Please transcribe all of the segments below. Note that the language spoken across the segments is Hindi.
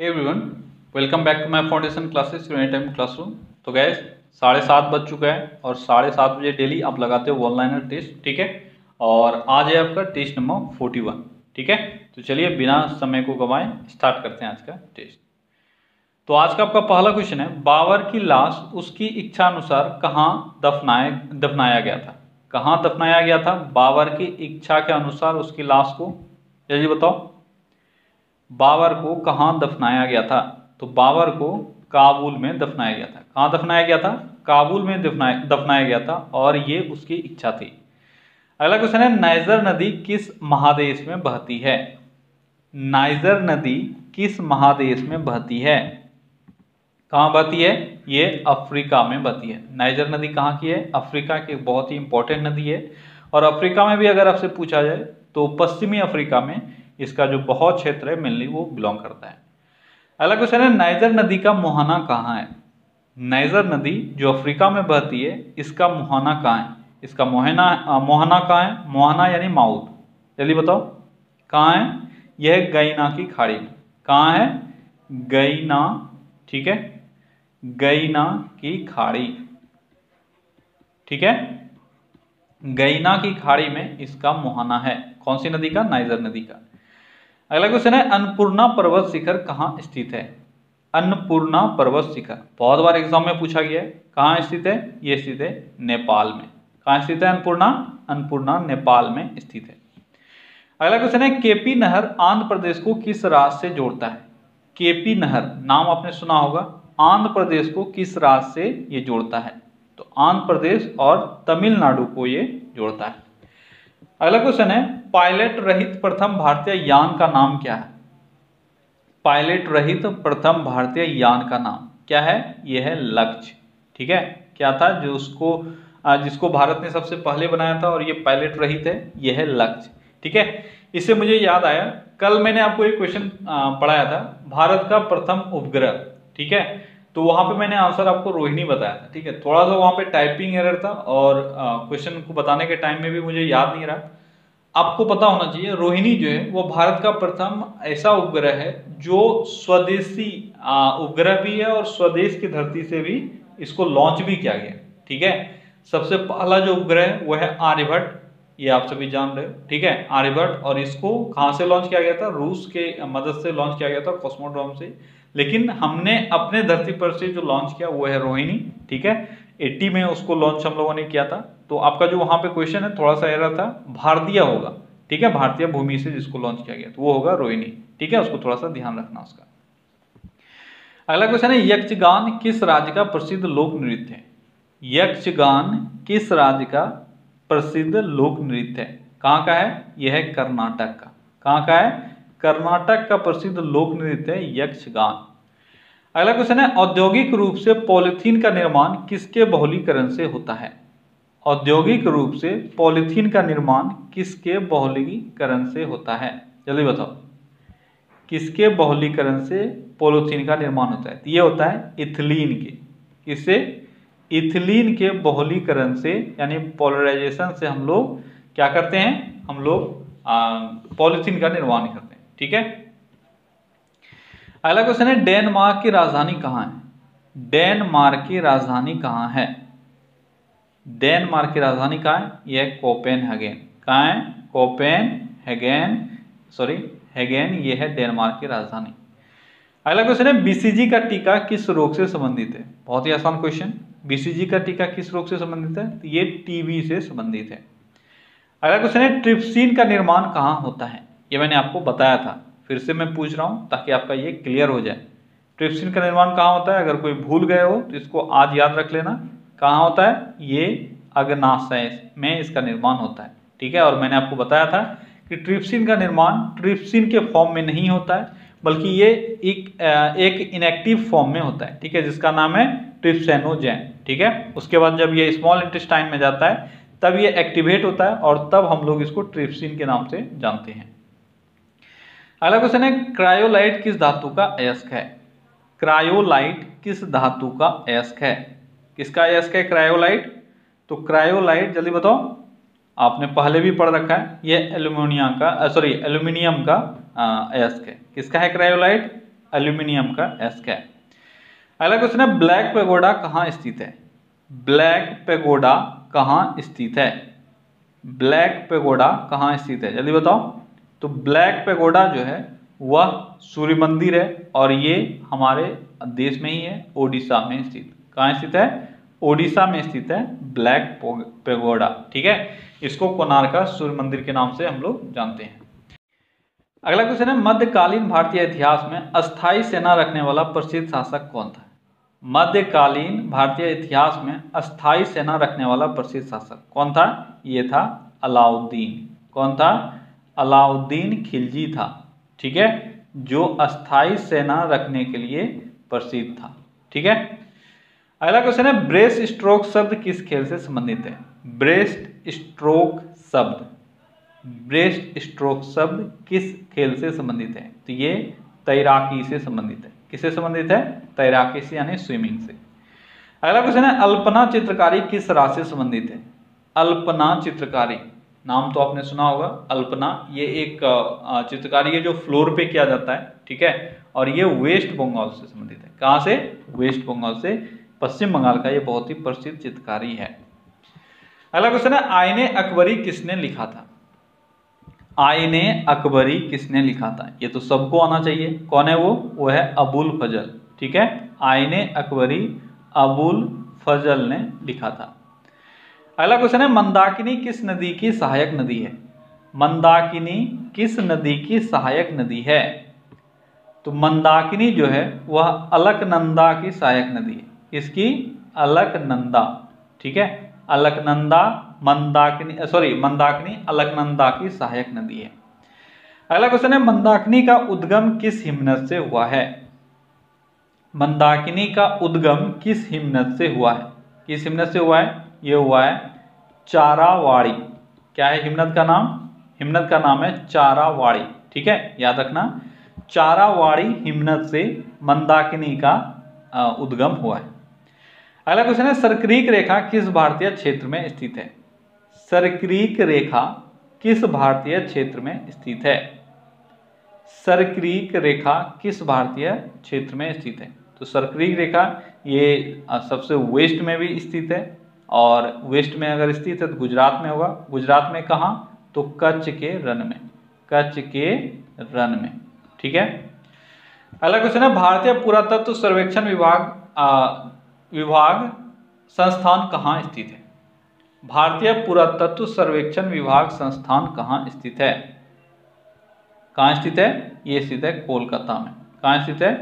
Everyone welcome back to my foundation classes unit time classroom तो गए साढ़े सात बज चुका है और साढ़े सात बजे डेली आप लगाते हो ऑनलाइन टेस्ट ठीक है? और आज है आपका टेस्ट नंबर फोर्टी वन ठीक है? तो चलिए बिना समय को गवाएँ स्टार्ट करते हैं आज का टेस्ट तो आज का आपका पहला क्वेश्चन है, बाबर की लाश उसकी इच्छा अनुसार कहाँ दफनाए, दफनाया गया था? कहाँ दफनाया गया था? बाबर की इच्छा के अनुसार उसकी लाश को? जल्दी बताओ। बाबर को कहाँ दफनाया गया था? तो बाबर को काबुल में दफनाया गया था। कहाँ दफनाया गया था? काबुल में दफनाया दफनाया गया था और ये उसकी इच्छा थी। अगला क्वेश्चन है, नाइजर नदी किस महादेश में बहती है? नाइजर नदी किस महादेश में बहती है? कहाँ बहती है? ये अफ्रीका में बहती है। नाइजर नदी कहाँ की है? अफ्रीका की बहुत ही इंपॉर्टेंट नदी है। और अफ्रीका में भी अगर आपसे पूछा जाए तो पश्चिमी अफ्रीका में इसका जो बहुत क्षेत्र है मेनली वो बिलोंग करता है। अगला क्वेश्चन है, नाइजर नदी का मुहाना कहाँ है? नाइजर नदी जो अफ्रीका में बहती है, इसका मुहाना कहाँ है? इसका मोहना मोहना कहाँ है? मोहना यानी माउथ। जल्दी बताओ, कहाँ है? यह गईना की खाड़ी में। कहाँ है? गईना ठीक है? गईना की खाड़ी। ठीक है? गईना की खाड़ी में इसका मुहाना है। कौन सी नदी का? नाइजर नदी का। अगला क्वेश्चन है, अन्नपूर्णा पर्वत शिखर कहाँ स्थित है? अन्नपूर्णा पर्वत शिखर। बहुत बार एग्ज़ाम में पूछा गया है, कहाँ स्थित है? ये स्थित है नेपाल में। कहाँ स्थित है अन्नपूर्णा? अन्नपूर्णा नेपाल में स्थित है। अगला क्वेश्चन है, केपी नहर आंध्र प्रदेश को किस राज्य से जोड़ता है? केपी नहर, नाम आपने सुना होगा, आंध्र प्रदेश को किस राज्य से ये जोड़ता है? तो आंध्र प्रदेश और तमिलनाडु को ये जोड़ता है। अगला क्वेश्चन है, पायलट रहित प्रथम भारतीय यान का नाम क्या है? पायलट रहित प्रथम भारतीय यान का नाम क्या है? यह है लक्ष्य, ठीक है? क्या था? जो उसको जिसको भारत ने सबसे पहले बनाया था और ये पायलट रहित है यह है लक्ष्य, ठीक है? इससे मुझे याद आया, कल मैंने आपको एक क्वेश्चन पढ़ाया था, भारत का प्रथम उपग्रह, ठीक है? तो वहाँ पे मैंने आंसर आपको रोहिणी बताया था, ठीक है? थोड़ा सा वहाँ पे टाइपिंग एरर था और क्वेश्चन को बताने के टाइम में भी मुझे याद नहीं रहा। आपको पता होना चाहिए, रोहिणी जो है, वो भारत का प्रथम ऐसा उपग्रह है जो स्वदेशी उपग्रह भी है और स्वदेश की धरती से भी इसको लॉन्च भी किया गया, ठीक है? सबसे पहला जो उपग्रह है वह है आर्यभट्ट, ये आप सभी जान रहे हो, ठीक है? आर्यभट्ट और इसको कहाँ से लॉन्च किया गया था? रूस के मदद से लॉन्च किया गया था कॉस्मोड्रोम से। लेकिन हमने अपने धरती पर से जो लॉन्च किया, वो है रोहिणी, ठीक है? 80 में उसको लॉन्च हम लोगों ने किया था। तो आपका जो वहाँ पे क्वेश्चन है, थोड़ा सा एरर था। भारतीय होगा, ठीक है? भारतीय भूमि से जिसको लॉन्च किया गया तो वो होगा रोहिणी, ठीक है? उसको थोड़ा सा ध्यान रखना उसका। अगला क्वेश्चन है, यक्षगान किस राज्य का प्रसिद्ध लोक नृत्य है? यक्षगान किस राज्य का प्रसिद्ध लोक नृत्य है? कहाँ का है? यह है कर्नाटक का। कहाँ का है? कर्नाटक का प्रसिद्ध लोक नृत्य है यक्षगान। अगला क्वेश्चन है, औद्योगिक रूप से पॉलिथीन का निर्माण किसके बहुलीकरण से होता है? औद्योगिक रूप से पॉलिथीन का निर्माण किसके बहुलीकरण से होता है? जल्दी बताओ। किसके बहुलीकरण से पॉलिथीन का निर्माण होता है? तो ये होता है इथिलीन के। किससे इथिलीन के बहुलीकरण से, यानी पोलराइजेशन से हम लोग क्या करते हैं? हम लोग पॉलिथीन का निर्माण करते। हैं ठीक है? अगला क्वेश्चन है डेनमार्क की राजधानी कहाँ है? डेनमार्क की राजधानी कहाँ है? डेनमार्क की राजधानी कहाँ है? यह कोपेन हैगेन कहाँ है? कोपेन हैगेन सॉरी हैगेन ये है डेनमार्क की राजधानी। अगला क्वेश्चन है बीसीजी का टीका किस रोग से संबंधित है? बहुत ही आसान क्वेश्चन बीसीजी का टीका किस रोग से संबंधित है? तो ये टीबी से संबंधित है। अगला क्वेश्चन है, ट्रिप्सिन का निर्माण कहाँ होता है? ये मैंने आपको बताया था। फिर से मैं पूछ रहा हूँ ताकि आपका ये क्लियर हो जाए। ट्रिप्सिन का निर्माण कहाँ होता है? अगर कोई भूल गए हो तो इसको आज याद रख लेना। कहाँ होता है? ये अग्नाशय में इसका निर्माण होता है। ठीक है? और मैंने आपको बताया था कि ट्रिप्सिन का निर्माण ट्रिप्सिन के फॉर्म में नहीं होता है, बल्कि ये एक एक इनएक्टिव फॉर्म में होता है। ठीक है? जिसका नाम है ट्रिप्सेनोजैन। ठीक है? उसके बाद जब ये स्मॉल इंटेस्टाइन में जाता है, तब ये एक्टिवेट होता है और तब हम लोग इसको ट्रिप्सिन के नाम से जानते हैं। अगला क्वेश्चन है क्रायोलाइट किस धातु का अयस्क है? क्रायोलाइट किस धातु का अयस्क है? किसका अयस्क है क्रायोलाइट तो क्रायोलाइट जल्दी बताओ। आपने पहले भी पढ़ रखा है, ये एल्यूमिनियम का सॉरी एल्यूमिनियम का अयस्क है। किसका है क्रायोलाइट एल्यूमिनियम का क्या है। अगला क्वेश्चन है ब्लैक पेगोडा कहाँ स्थित है? ब्लैक पेगोडा कहाँ स्थित है? ब्लैक पेगोडा कहाँ स्थित है? जल्दी बताओ। तो ब्लैक पेगोडा जो है, वह सूर्य मंदिर है और ये हमारे देश में ही है, ओडिशा में स्थित। कहाँ स्थित है? ओडिशा में स्थित है ब्लैक पेगोडा, ठीक है? इसको कोनारका सूर्य मंदिर के नाम से हम लोग जानते हैं। अगला क्वेश्चन है, मध्यकालीन भारतीय इतिहास में अस्थाई सेना रखने वाला प्रसिद्ध शासक कौन था? मध्यकालीन भारतीय इतिहास में अस्थाई सेना रखने वाला प्रसिद्ध शासक कौन था? ये था अलाउद्दीन। कौन था? अलाउद्दीन खिलजी था, ठीक है, जो अस्थाई सेना रखने के लिए प्रसिद्ध था, ठीक है। अगला क्वेश्चन है, ब्रेस्ट स्ट्रोक शब्द किस खेल से संबंधित है? ब्रेस्ट स्ट्रोक शब्द, ब्रेस्ट स्ट्रोक शब्द किस खेल से संबंधित है? तो ये तैराकी से संबंधित है। किससे संबंधित है? तैराकी से, यानी स्विमिंग से। अगला क्वेश्चन है, अल्पना चित्रकारी किस राशि से संबंधित है? अल्पना चित्रकारी। नाम तो आपने सुना होगा, अल्पना। ये एक चित्रकारी है जो फ्लोर पे किया जाता है, ठीक है? और ये वेस्ट बंगाल से संबंधित है। कहाँ से? वेस्ट बंगाल से। पश्चिम बंगाल का ये बहुत ही प्रसिद्ध चित्रकारी है। अगला क्वेश्चन है, आईने अकबरी किसने लिखा था? आईने अकबरी किसने लिखा था? ये तो सबको आना चाहिए। कौन है वो? वो है अबुल फजल, ठीक है? आईने अकबरी अबुल फजल ने लिखा था। अगला क्वेश्चन है, मंदाकिनी किस नदी की सहायक नदी है? मंदाकिनी किस नदी की सहायक नदी है? तो मंदाकिनी जो है, वह अलकनंदा की सहायक नदी है। इसकी अलकनंदा, ठीक है? अलकनंदा, मंदाकिनी सॉरी मंदाकिनी अलकनंदा की सहायक नदी है। अगला क्वेश्चन है, मंदाकिनी का उद्गम किस हिमनद से हुआ है? मंदाकिनी का उद्गम किस हिमनद से हुआ है? किस हिमनद से हुआ है? ये हुआ है चारावाड़ी। क्या है हिमनद का नाम? हिमनद का नाम है चारावाड़ी, ठीक है? याद रखना, चारावाड़ी हिमनद से मंदाकिनी का उद्गम हुआ है। अगला क्वेश्चन है, सरक्रीक रेखा किस भारतीय क्षेत्र में स्थित है? सरक्रीक रेखा किस भारतीय क्षेत्र में स्थित है? सरक्रीक रेखा किस भारतीय क्षेत्र में स्थित है? तो सरक्रीक रेखा ये सबसे वेस्ट में भी स्थित है और वेस्ट में अगर स्थित है तो गुजरात में होगा। गुजरात में कहा? तो कच्छ के रन में। कच्छ के रन में। ठीक है? अगला क्वेश्चन है, भारतीय पुरातत्व सर्वेक्षण विभाग विभाग, संस्थान कहाँ स्थित है? भारतीय पुरातत्व सर्वेक्षण विभाग, संस्थान कहाँ स्थित है? कहाँ स्थित है? ये स्थित है कोलकाता में। कहाँ स्थित है?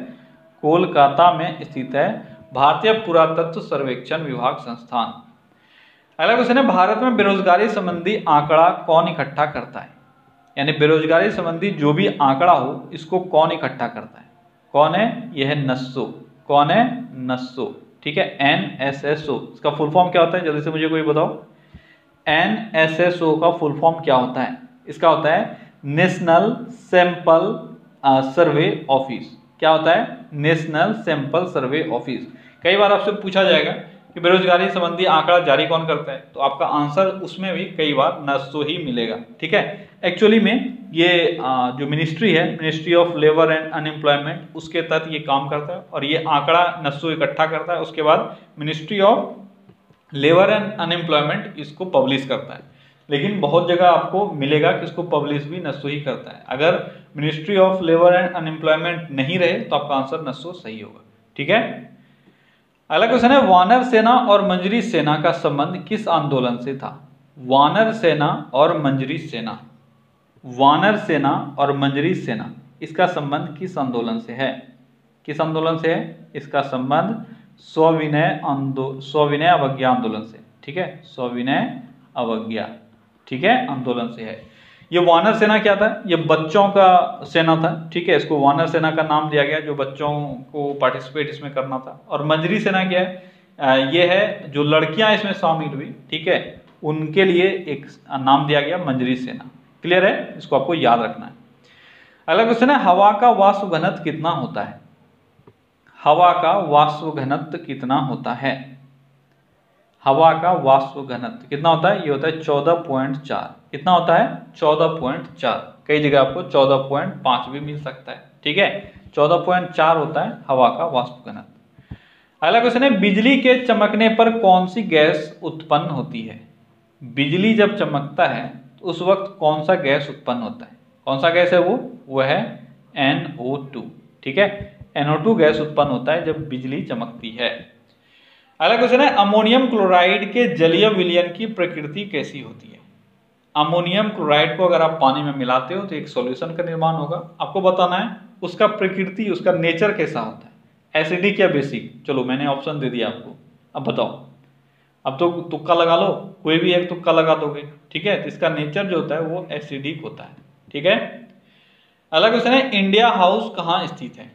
कोलकाता में स्थित है। भारतीय पुरातत्व सर्वेक्षण विभाग, संस्थान। अगला क्वेश्चन है, भारत में बेरोजगारी संबंधी आंकड़ा कौन इकट्ठा करता है? यानी बेरोजगारी संबंधी जो भी आंकड़ा हो, इसको कौन इकट्ठा करता है? कौन है? यह है नस्सो। कौन है? नस्सो। ठीक है? N S S O. इसका फुल फॉर्म क्या होता है? जल्दी से मुझे कोई बताओ। एन एस एस ओ का फुल फॉर्म क्या होता है? इसका होता है नेशनल सैंपल सर्वे ऑफ़िस क्या होता है? नेशनल सैंपल सर्वे ऑफ़िस कई बार आपसे पूछा जाएगा कि बेरोजगारी संबंधी आंकड़ा जारी कौन करता है? तो आपका आंसर उसमें भी कई बार नसो ही मिलेगा, ठीक है? एक्चुअली में ये जो मिनिस्ट्री है ministry of labour and unemployment उसके तहत ये काम करता है और ये आंकड़ा नसो इकट्ठा करता है। उसके बाद ministry of labour and unemployment इसको पब्लिश करता है। लेकिन बहुत जगह आपको मिलेगा कि इसको पब्लिश भी नसो ही करता है। अगर ministry of labour and unemployment नहीं रहे तो आपका आंसर नसो सही होगा, ठीक है? अगला क्वेश्चन है, वानर सेना और मंजरी सेना का संबंध किस आंदोलन से था? वानर सेना और मंजरी सेना। वानर सेना और मंजरी सेना, इसका संबंध किस आंदोलन से है? किस आंदोलन से है? इसका संबंध स्वविनय आंदो, स्वविनय अवज्ञा आंदोलन से। ठीक है? स्वविनय अवज्ञा। ठीक है? आंदोलन से है। ये वानर सेना क्या था? ये बच्चों का सेना था, ठीक है? इसको वानर सेना का नाम दिया गया, जो बच्चों को पार्टिसिपेट इसमें करना था। और मंजरी सेना क्या है? ये है, जो लड़कियाँ इसमें शामिल हुई, ठीक है? उनके लिए एक नाम दिया गया मंजरी सेना। क्लियर है? इसको आपको याद रखना है। अगला क्वेश्चन है, हवा का वाष्प घनत्व कितना होता है? हवा का वाष्प घनत्व कितना होता है? हवा का वाष्प घनत्व कितना होता है? ये होता है चौदह पॉइंट चार। कितना होता है? चौदह पॉइंट चार। कई जगह आपको चौदह पॉइंट पाँच भी मिल सकता है, ठीक है? चौदह पॉइंट चार होता है हवा का वाष्प घनत्व। अगला क्वेश्चन है, बिजली के चमकने पर कौन सी गैस उत्पन्न होती है? बिजली जब चमकता है तो उस वक्त कौन सा गैस उत्पन्न होता है? कौन सा गैस है वो? वो है NO2 ठीक है? NO2 गैस उत्पन्न होता है जब बिजली चमकती है। अगला क्वेश्चन है, अमोनियम क्लोराइड के जलीय विलयन की प्रकृति कैसी होती है? अमोनियम क्लोराइड को अगर आप पानी में मिलाते हो तो एक सॉल्यूशन का निर्माण होगा। आपको बताना है, उसका प्रकृति, उसका नेचर कैसा होता है। एसिडिक या बेसिक चलो, मैंने ऑप्शन दे दिया आपको। अब बताओ। अब तो तुक्का लगा लो। कोई भी एक तुक्का लगा दोगे। ठीक है? तो इसका नेचर जो होता है, वो एसिडिक होता है। ठीक है? अगला क्वेश्चन है इंडिया हाउस कहाँ स्थित है?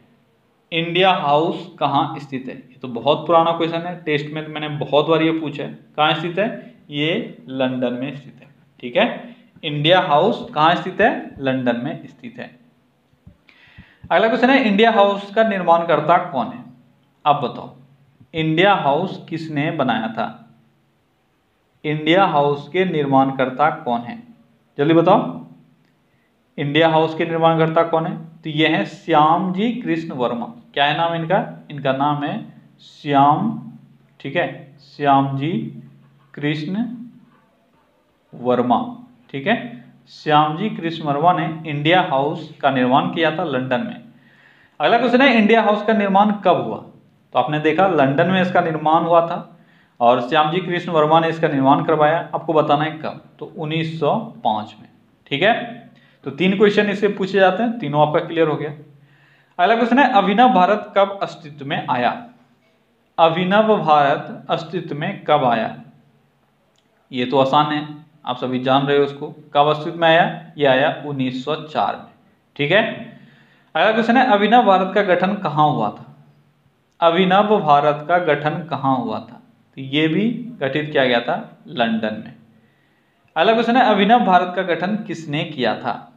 इंडिया हाउस कहाँ स्थित है? ये तो बहुत पुराना क्वेश्चन है। टेस्ट में तो मैंने बहुत बार ये पूछा है। कहाँ स्थित है? ये लंदन में स्थित है। ठीक है? इंडिया हाउस कहाँ स्थित है? लंदन में स्थित है। अगला क्वेश्चन है इंडिया हाउस का निर्माणकर्ता कौन है? अब बताओ इंडिया हाउस किसने बनाया था? इंडिया हाउस के निर्माणकर्ता कौन है? जल्दी बताओ। इंडिया हाउस के निर्माणकर्ता कौन है? तो ये है श्याम जी कृष्ण वर्मा। क्या है नाम इनका? इनका नाम है श्याम, ठीक है? श्याम जी कृष्ण वर्मा, ठीक है? श्यामजी कृष्ण वर्मा ने इंडिया हाउस का निर्माण किया था लंदन में। अगला क्वेश्चन है, इंडिया हाउस का निर्माण कब हुआ? तो आपने देखा, लंदन में इसका निर्माण हुआ था और श्याम जी कृष्ण वर्मा ने इसका निर्माण करवाया। आपको बताना है कब? तो 1905 में, ठीक है? तो तीन क्वेश्चन इससे पूछे जाते हैं, तीनों आपका क्लियर हो गया। अगला क्वेश्चन है, अभिनव भारत कब अस्तित्व में आया? अभिनव भारत अस्तित्व में कब आया? ये तो आसान है। आप सभी जान रहे हो उसको कब अस्तित्व में आया? ये आया 1904 में। ठीक है? अगला क्वेश्चन है, अभिनव भारत का गठन कहाँ हुआ था? अभिनव भारत का गठन कहाँ हुआ था? तो ये भी गठित किया गया था लंदन में। अगला क्वेश्चन है, अभिनव भारत का गठन किसने किया था?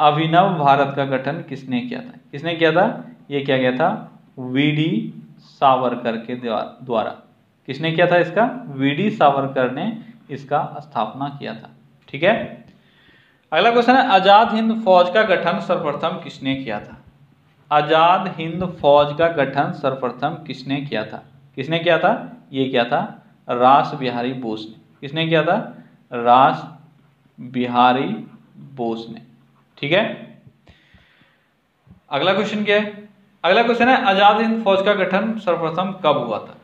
अभिनव भारत का गठन किसने किया था? किसने किया था? ये किया गया था वी डी सावरकर के द्वारा। किसने किया था इसका? वी डी सावरकर ने इसका स्थापना किया था। ठीक है? अगला क्वेश्चन है, आज़ाद हिंद फौज का गठन सर्वप्रथम किसने किया था? आज़ाद हिंद फौज का गठन सर्वप्रथम किसने किया था? किसने किया था? ये किया था रास बिहारी बोस ने। किसने किया था? रास बिहारी बोस ने। ठीक है? अगला क्वेश्चन क्या है? अगला क्वेश्चन है, आज़ाद हिंद फौज का गठन सर्वप्रथम कब हुआ था?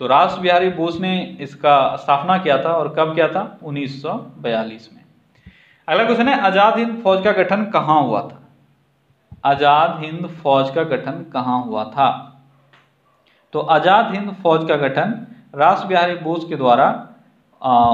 तो रास बिहारी बोस ने इसका स्थापना किया था और कब किया था? 1942 में। अगला क्वेश्चन है, आज़ाद हिंद फौज का गठन कहाँ हुआ था? आज़ाद हिंद फौज का गठन कहाँ हुआ था? तो आज़ाद हिंद फौज का गठन रास बिहारी बोस के द्वारा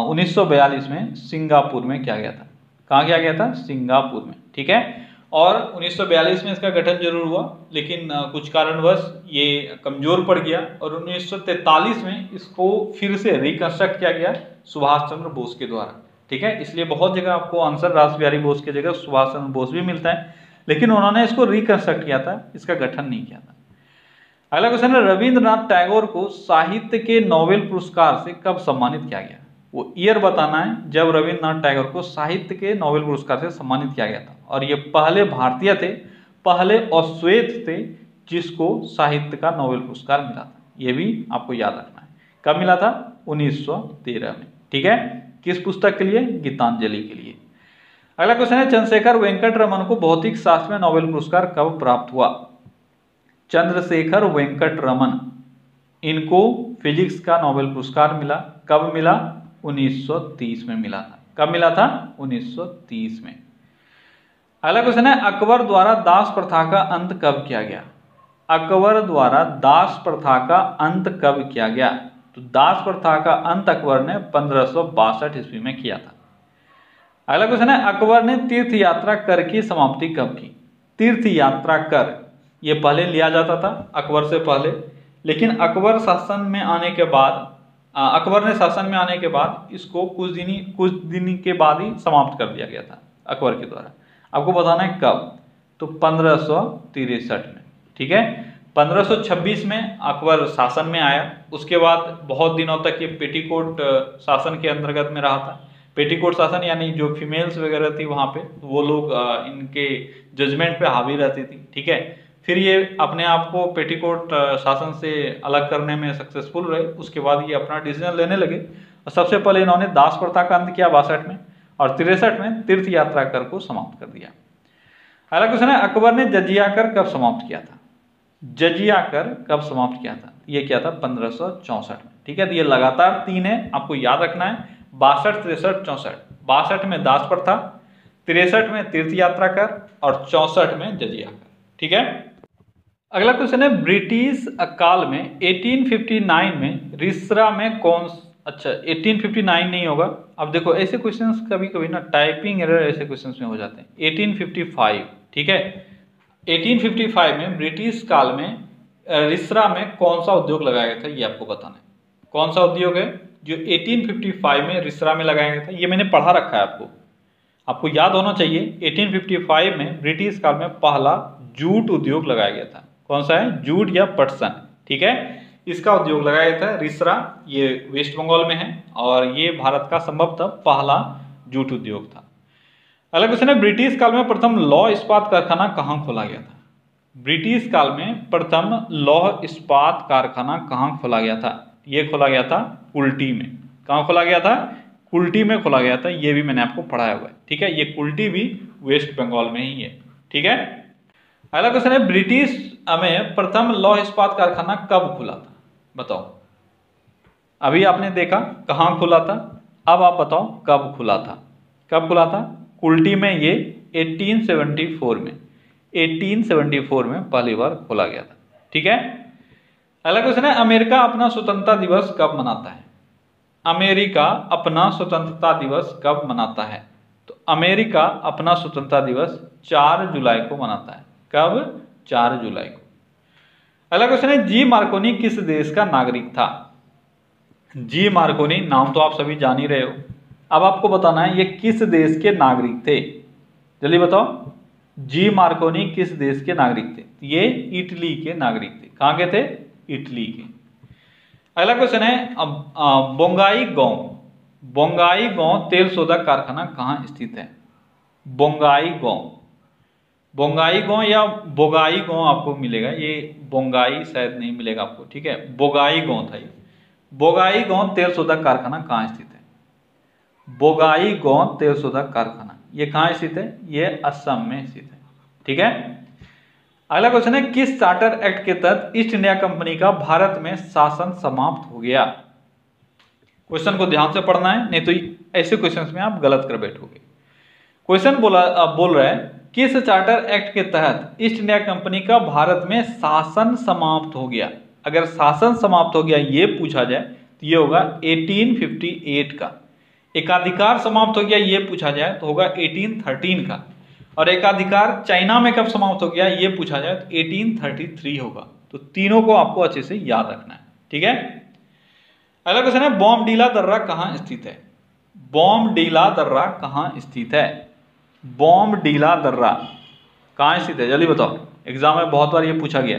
उन्नीस सौ बयालीस में सिंगापुर में किया गया था। कहाँ किया गया था? सिंगापुर में। ठीक है? और 1942 में इसका गठन ज़रूर हुआ, लेकिन कुछ कारणवश ये कमज़ोर पड़ गया और 1943 में इसको फिर से रिकंस्ट्रक्ट किया गया सुभाष चंद्र बोस के द्वारा। ठीक है? इसलिए बहुत जगह आपको आंसर रास बिहारी बोस की जगह सुभाष चंद्र बोस भी मिलता है, लेकिन उन्होंने इसको रिकंस्ट्रक्ट किया था, इसका गठन नहीं किया था। अगला क्वेश्चन है, रविंद्रनाथ टैगोर को साहित्य के नोबेल पुरस्कार से कब सम्मानित किया गया? वो ईयर बताना है, जब रविन्द्रनाथ टैगोर को साहित्य के नोबेल पुरस्कार से सम्मानित किया गया था। और ये पहले भारतीय थे, पहले अश्वेत थे, जिसको साहित्य का नोबेल पुरस्कार मिला था। ये भी आपको याद रखना है। कब मिला था? 1913 में। ठीक है? किस पुस्तक के लिए? गीतांजलि के लिए। अगला क्वेश्चन है, चंद्रशेखर वेंकट रमन को भौतिक शास्त्र में नोबेल पुरस्कार कब प्राप्त हुआ? चंद्रशेखर वेंकट रमन इनको फिजिक्स का नोबेल पुरस्कार मिला। कब मिला? 1930 में मिला था। कब मिला था? 1930 में। अगला क्वेश्चन है, अकबर द्वारा दास प्रथा का अंत कब किया गया? अकबर द्वारा दास प्रथा का अंत कब किया गया? तो दास प्रथा का अंत अकबर ने पंद्रह ईस्वी में किया था। अगला क्वेश्चन है, अकबर ने तीर्थ यात्रा कर की समाप्ति कब की? तीर्थ यात्रा कर, ये पहले लिया जाता था, अकबर से पहले। लेकिन अकबर शासन में आने के बाद अकबर ने शासन में आने के बाद इसको कुछ दिन ही कुछ दिन के बाद ही समाप्त कर दिया गया था, अकबर के द्वारा। आपको बताना है कब? तो पंद्रह में, ठीक है? 1526 में अकबर शासन में आया, उसके बाद बहुत दिनों तक ये पेटीकोट शासन के अंतर्गत में रहा था। पेटीकोट शासन यानी जो फीमेल्स वगैरह थी वहाँ पे, वो लोग इनके जजमेंट पे हावी रहती थी, ठीक है? फिर ये अपने आप को पेटीकोट शासन से अलग करने में सक्सेसफुल रहे। उसके बाद ये अपना डिसीज़न लेने लगे। और सबसे पहले इन्होंने दास प्रथा का अंत किया बासठ में और तिरसठ में तीर्थ यात्रा कर को समाप्त कर दिया। अगला क्वेश्चन है अकबर ने जजिया कर कब समाप्त किया था? जजिया कर कब समाप्त किया था? ये क्या था? पंद्रह में। ठीक है तो ये लगातार तीन है, आपको याद रखना है। बासठ, तिरसठ, चौसठ। बासठ में दास प्रथा तिरसठ में तीर्थ यात्रा कर और चौसठ में जजिया कर ठीक है? अगला क्वेश्चन है ब्रिटिश काल में 1859 में, रिसरा में कौन अच्छा 1859 नहीं होगा। अब देखो, ऐसे क्वेश्चंस कभी कभी ना टाइपिंग एरर ऐसे क्वेश्चंस में हो जाते हैं। 1855 ठीक है? 1855 में ब्रिटिश काल में रिसरा में कौन सा उद्योग लगाया गया था, ये आपको बताना है। कौन सा उद्योग है, जो 1855 में रिसरा में लगाया गया था, ये मैंने पढ़ा रखा है आपको। आपको याद होना चाहिए 1855 में ब्रिटिश काल में पहला जूट उद्योग लगाया गया था। कौन सा है? जूट या पटसन, ठीक है? इसका उद्योग लगाया गया था रिसरा, ये वेस्ट बंगाल में है, और ये भारत का संभवतः पहला जूट उद्योग था। अगला क्वेश्चन है, ब्रिटिश काल में प्रथम लौह इस्पात कारखाना कहाँ खोला गया था? ब्रिटिश काल में प्रथम लौह इस्पात कारखाना कहाँ खोला गया था? ये खोला गया था कुल्टी में। कहाँ खोला गया था? कुल्टी में खोला गया था, ये भी मैंने आपको पढ़ाया हुआ है, ठीक है? ये कुल्टी भी वेस्ट बंगाल में ही है, ठीक है? अगला क्वेश्चन है, ब्रिटिश में प्रथम लौह इस्पात कारखाना कब खुला था? बताओ। अभी आपने देखा कहाँ खुला था? अब आप बताओ कब खुला था। कब खुला था? कुल्टी में ये 1874 में। 1874 में पहली बार खोला गया था। ठीक है? अगला क्वेश्चन है, अमेरिका अपना स्वतंत्रता दिवस कब मनाता है? अमेरिका अपना स्वतंत्रता दिवस कब मनाता है? तो अमेरिका अपना स्वतंत्रता दिवस चार जुलाई को मनाता है। कब? चार जुलाई को। अगला क्वेश्चन है, जी मार्कोनी किस देश का नागरिक था? जी मार्कोनी, नाम तो आप सभी जान ही रहे हो। अब आपको बताना है, ये किस देश के नागरिक थे? जल्दी बताओ। जी मार्कोनी किस देश के नागरिक थे? ये इटली के नागरिक थे। कहाँ के थे? इटली के। अगला क्वेश्चन है बोंगाई गाँव। बोंगाई गाँव तेल सोदा कारखाना कहाँ स्थित है? बोंगाई गाँव। बोंगाई गाँव या बोगाई गाँव आपको मिलेगा। ये बोंगाई शायद नहीं मिलेगा आपको, ठीक है? बोगाई गाँव था ये। बोगाई गाँव तेल सोदा कारखाना कहाँ स्थित है? बोगाई गाँव तेल सोदा कारखाना। ये कहाँ स्थित है? ये असम में स्थित है, ठीक है? अगला क्वेश्चन है, किस चार्टर एक्ट के तहत ईस्ट इंडिया कंपनी का भारत में शासन समाप्त हो गया? क्वेश्चन को ध्यान से पढ़ना है, नहीं तो ऐसे क्वेश्चन में आप गलत कर बैठोगे। क्वेश्चन बोला आप बोल रहे हैं किस चार्टर एक्ट के तहत ईस्ट इंडिया कंपनी का भारत में शासन समाप्त हो गया? अगर शासन समाप्त हो गया, ये पूछा जाए तो ये होगा 1858 का। एकाधिकार समाप्त हो गया, ये पूछा जाए तो होगा 1813 का। और एकाधिकार चाइना में कब समाप्त हो गया, ये पूछा जाए तो 1833 होगा। तो तीनों को आपको अच्छे से याद रखना है, ठीक है? अगला क्वेश्चन है, बॉम्ब डीला दर्रा कहाँ स्थित है? बॉम्ब डीला दर्रा कहाँ स्थित है? बॉम्ब डीला दर्रा कहाँ स्थित है? जल्दी बताओ। एग्ज़ाम में बहुत बार ये पूछा गया।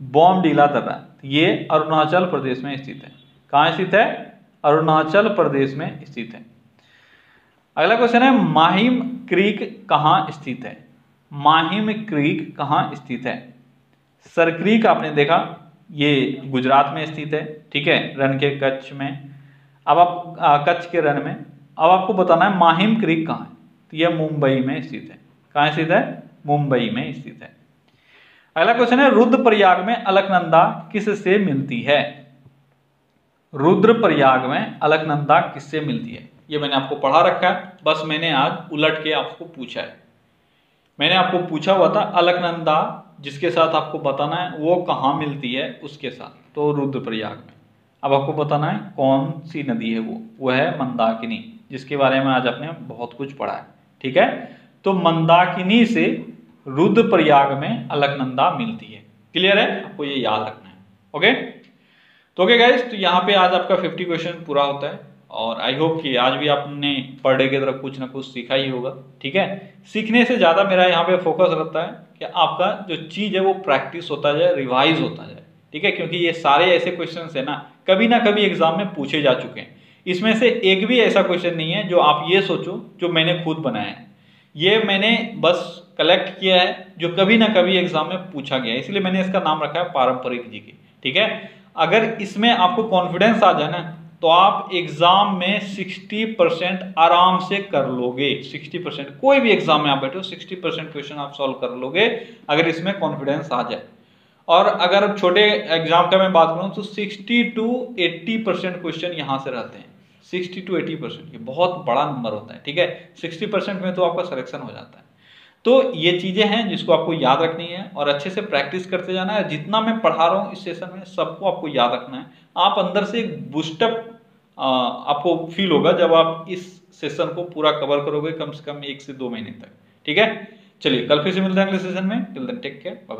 बॉम्ब डीला दर्रा ये अरुणाचल प्रदेश में स्थित है। कहाँ स्थित है? अरुणाचल प्रदेश में स्थित है। अगला क्वेश्चन है, माहिम क्रीक कहाँ स्थित है? माहिम क्रीक कहाँ स्थित है? सर क्रीक आपने देखा, ये गुजरात में स्थित है, ठीक है रन के कच्छ में। अब आप कच्छ के रन में। अब आपको बताना है, माहिम क्रीक कहाँ है? यह मुंबई में स्थित है। कहाँ स्थित है? मुंबई में स्थित है। अगला क्वेश्चन है, रुद्रप्रयाग में अलकनंदा किससे मिलती है? रुद्रप्रयाग में अलकनंदा किससे मिलती है? ये मैंने आपको पढ़ा रखा है। बस मैंने आज उलट के आपको पूछा है। मैंने आपको पूछा हुआ था, अलकनंदा जिसके साथ आपको बताना है, वो कहाँ मिलती है उसके साथ? तो रुद्रप्रयाग में। अब आपको बताना है, कौन सी नदी है वो? वो है मंदाकिनी, जिसके बारे में आज आपने बहुत कुछ पढ़ा है। ठीक है? तो मंदाकिनी से रुद्रप्रयाग में अलकनंदा मिलती है। क्लियर है? आपको ये याद रखना है। ओके तो ओके गाइज़ तो यहाँ पे आज आपका 50 क्वेश्चन पूरा होता है और आई होप कि आज भी आपने डे की तरफ़ कुछ ना कुछ सीखा ही होगा। ठीक है? सीखने से ज़्यादा मेरा यहाँ पे फोकस रहता है कि आपका जो चीज़ है वो प्रैक्टिस होता जाए रिवाइज होता जाए। ठीक है? क्योंकि ये सारे ऐसे क्वेश्चन है ना, कभी ना कभी एग्ज़ाम में पूछे जा चुके हैं। इसमें से एक भी ऐसा क्वेश्चन नहीं है जो आप ये सोचो, जो मैंने खुद बनाया है। ये मैंने बस कलेक्ट किया है, जो कभी ना कभी एग्ज़ाम में पूछा गया है। इसलिए मैंने इसका नाम रखा है पारंपरिक जीके ठीक है? अगर इसमें आपको कॉन्फिडेंस आ जाए ना तो आप एग्ज़ाम में 60 परसेंट आराम से कर लोगे। 60 परसेंट कोई भी एग्ज़ाम में आप बैठे हो 60 परसेंट क्वेश्चन आप सॉल्व कर लोगे, अगर इसमें कॉन्फिडेंस आ जाए। और अगर छोटे एग्ज़ाम का मैं बात करूँ तो 60 टू 80 परसेंट क्वेश्चन यहाँ से रहते हैं। 60 टू एटी परसेंट, ये बहुत बड़ा नंबर होता है, ठीक है? 60 परसेंट में तो आपका सिलेक्शन हो जाता है। तो ये चीज़ें हैं जिसको आपको याद रखनी है और अच्छे से प्रैक्टिस करते जाना है। जितना मैं पढ़ा रहा हूँ इस सेशन में, सबको आपको याद रखना है। आप अंदर से एक बूस्टअप आपको फील होगा जब आप इस सेशन को पूरा कवर करोगे कम से कम एक से दो महीने तक, ठीक है? चलिए, कल फिर से मिलते हैं अगले सेशन में। Till then take care bye